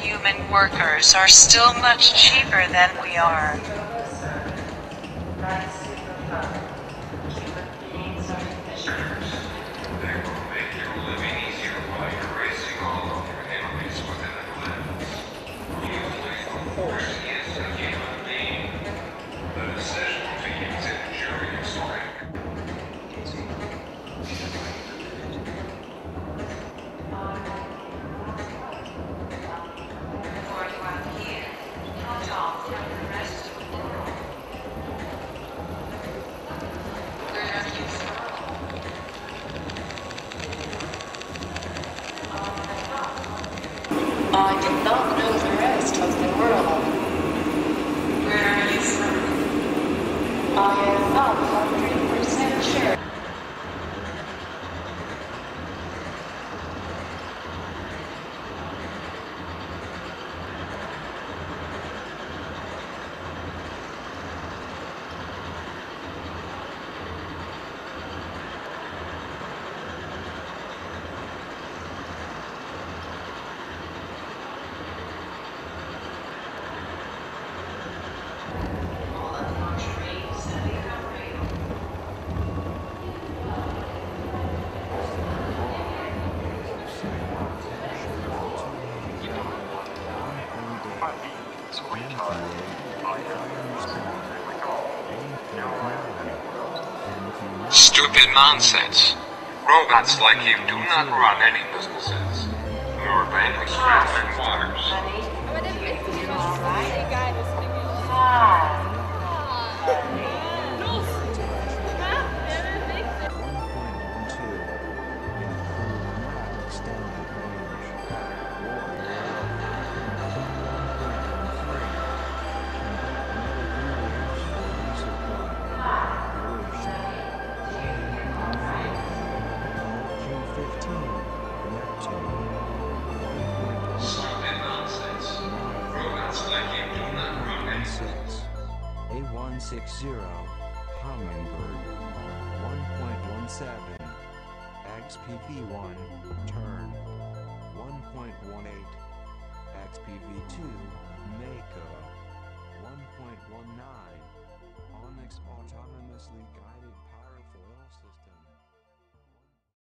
Human workers are still much cheaper than we are. Stupid nonsense. Robots like you do not run any businesses, nor banks, nor waters. A160, A160, Hummingbird, 1.17, XPV1, Tern, 1.18, XPV2, Mako, 1.19,